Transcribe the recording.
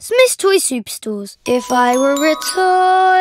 Smith's Toy Superstores. If I were a toy